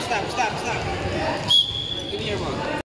Stop, stop, stop. Give me your ball.